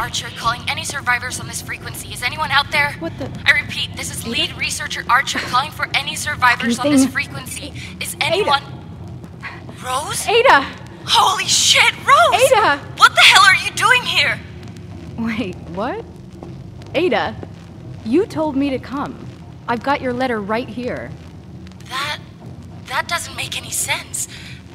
Archer calling any survivors on this frequency. Is anyone out there? What the? I repeat, this is lead researcher Archer calling for any survivors on this frequency. Is anyone. Rose? Ada! Holy shit, Rose! Ada! What the hell are you doing here? Wait, what? Ada, you told me to come. I've got your letter right here. That. that doesn't make any sense.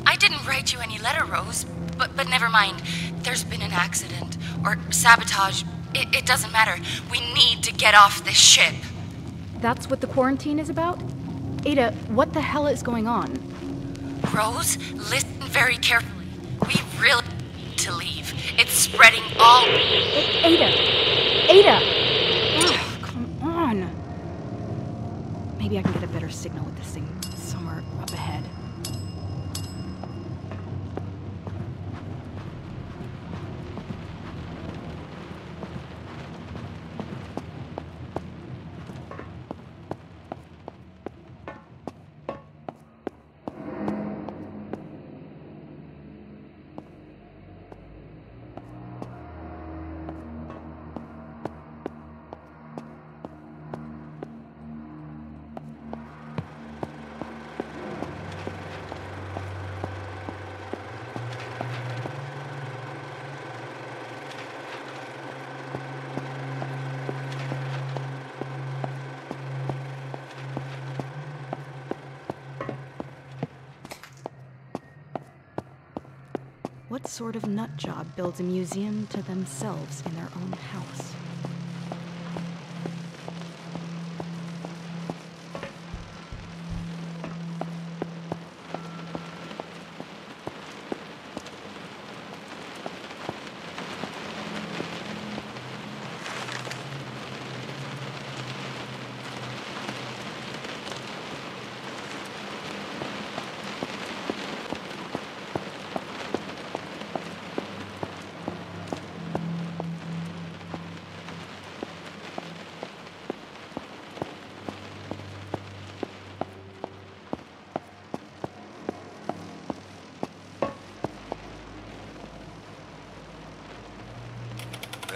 I didn't write you any letter, Rose. But, but never mind. There's been an accident. Or sabotage. It, it doesn't matter. We need to get off this ship. That's what the quarantine is about? Ada, what the hell is going on? Rose, listen very carefully. We really need to leave. It's spreading all. A- Ada! Ada! Ugh, come on. Maybe I can get a better signal with this thing somewhere up ahead. Sort of nut job builds a museum to themselves in their own house?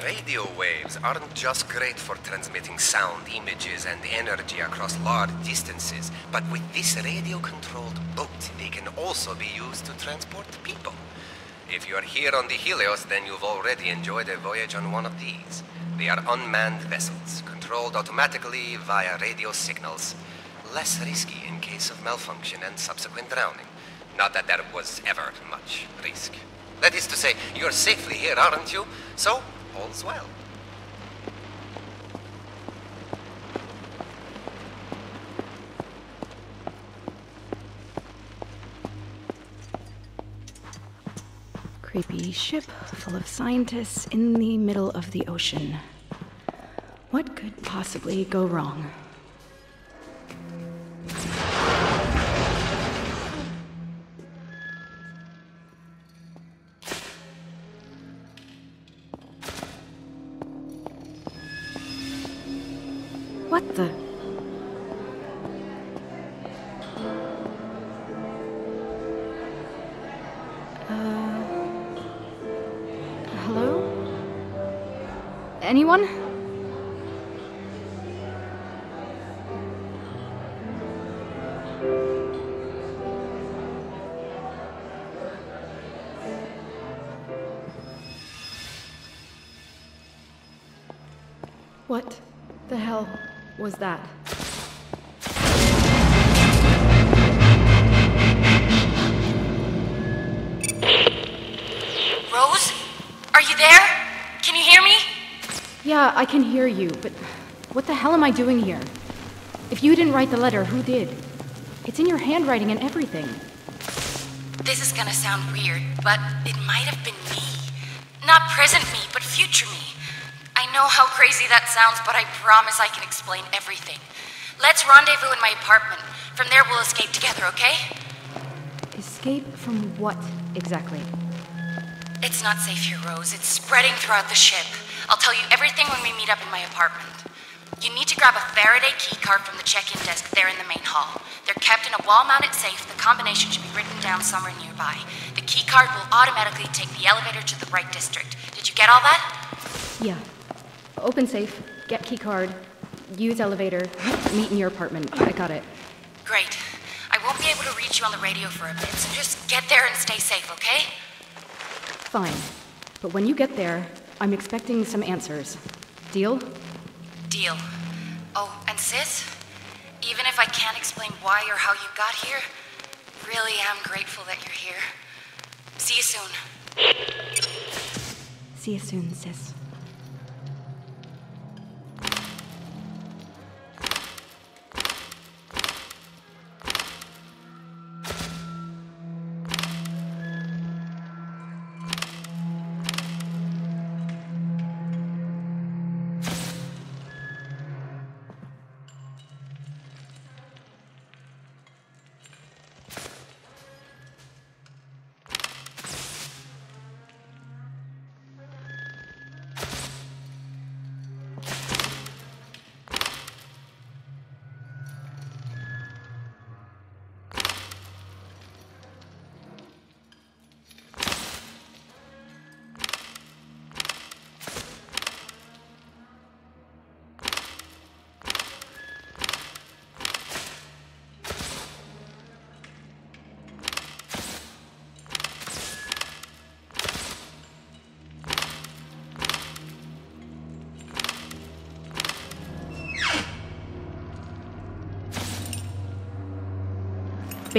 Radio waves aren't just great for transmitting sound, images, and energy across large distances, but with this radio-controlled boat, they can also be used to transport people. If you are here on the Helios, then you've already enjoyed a voyage on one of these. They are unmanned vessels, controlled automatically via radio signals. Less risky in case of malfunction and subsequent drowning. Not that there was ever much risk. That is to say, you're safely here, aren't you? So, all's well. Creepy ship full of scientists in the middle of the ocean. What could possibly go wrong? What the? Uh. Hello? Anyone? What the hell was that? Rose? Are you there? Can you hear me? Yeah, I can hear you, but what the hell am I doing here? If you didn't write the letter, who did? It's in your handwriting and everything. This is gonna sound weird, but it might have been me. Not present me, but future me. I know how crazy that sounds, but I promise I can explain everything. Let's rendezvous in my apartment. From there, we'll escape together, okay? Escape from what exactly? It's not safe here, Rose. It's spreading throughout the ship. I'll tell you everything when we meet up in my apartment. You need to grab a Faraday keycard from the check-in desk there in the main hall. They're kept in a wall-mounted safe. The combination should be written down somewhere nearby. The keycard will automatically take the elevator to the right district. Did you get all that? Yeah. Open safe, get key card, use elevator, meet in your apartment. I got it. Great. I won't be able to reach you on the radio for a bit, so just get there and stay safe, okay? Fine. But when you get there, I'm expecting some answers. Deal? Deal. Oh, and sis, even if I can't explain why or how you got here, really am grateful that you're here. See you soon. See you soon, sis.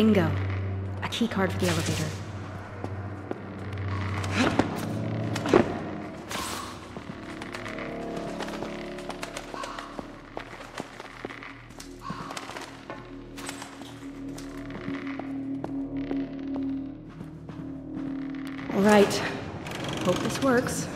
Bingo. A key card for the elevator. All right. Hope this works.